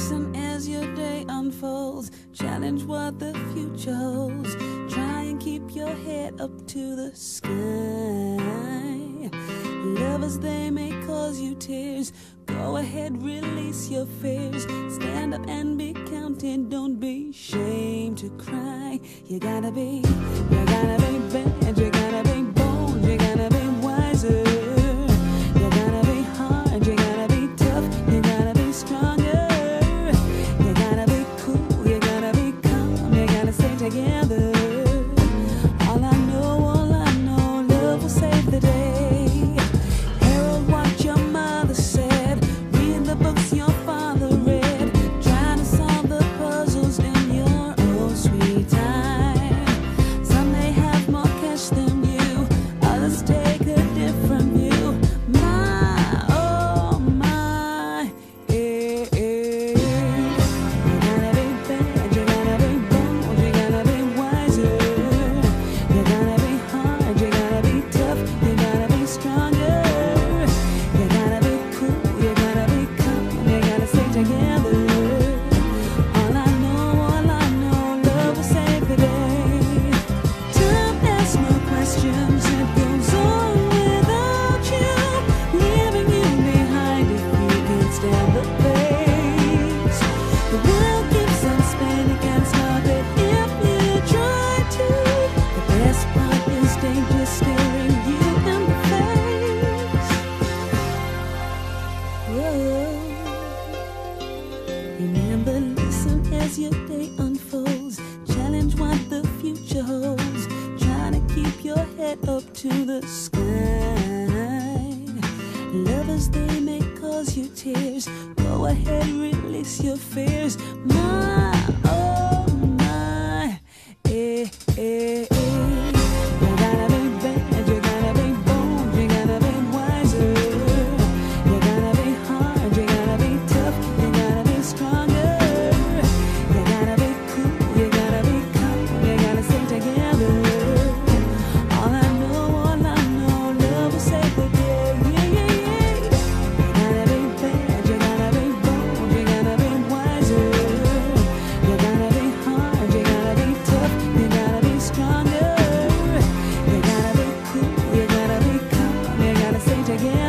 Listen as your day unfolds. Challenge what the future holds. Try and keep your head up to the sky. Lovers, they may cause you tears. Go ahead, release your fears. Stand up and be counted. Don't be ashamed to cry. You gotta be, you gotta be bad. You gotta Go ahead, release your fears. My again.